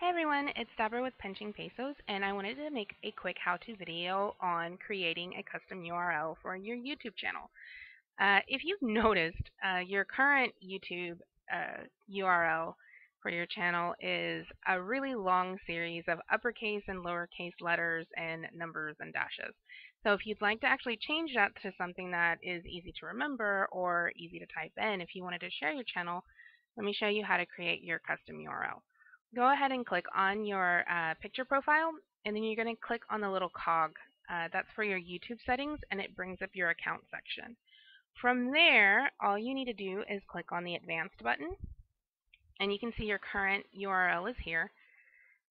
Hey everyone, it's Deborah with Pinching Pesos, and I wanted to make a quick how-to video on creating a custom URL for your YouTube channel. Uh, if you've noticed, uh, your current YouTube uh, URL for your channel is a really long series of uppercase and lowercase letters and numbers and dashes. So if you'd like to actually change that to something that is easy to remember or easy to type in, if you wanted to share your channel, let me show you how to create your custom URL go ahead and click on your uh, picture profile and then you're going to click on the little cog. Uh, that's for your YouTube settings and it brings up your account section. From there, all you need to do is click on the advanced button and you can see your current URL is here.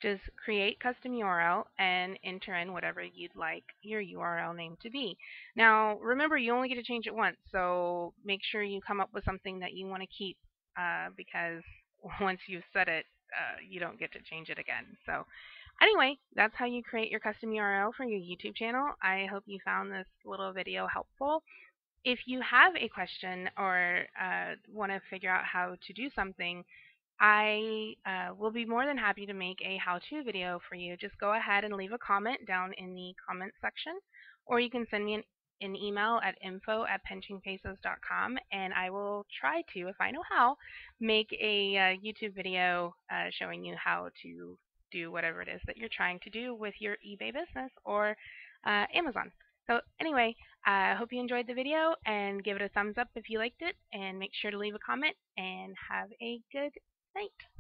Just create custom URL and enter in whatever you'd like your URL name to be. Now, remember, you only get to change it once, so make sure you come up with something that you want to keep uh, because once you've set it, uh, you don't get to change it again. So anyway, that's how you create your custom URL for your YouTube channel. I hope you found this little video helpful. If you have a question or uh, want to figure out how to do something, I uh, will be more than happy to make a how-to video for you. Just go ahead and leave a comment down in the comment section, or you can send me an an email at info at pinchingpesos.com and I will try to, if I know how, make a uh, YouTube video uh, showing you how to do whatever it is that you're trying to do with your eBay business or uh, Amazon. So anyway, I hope you enjoyed the video and give it a thumbs up if you liked it and make sure to leave a comment and have a good night.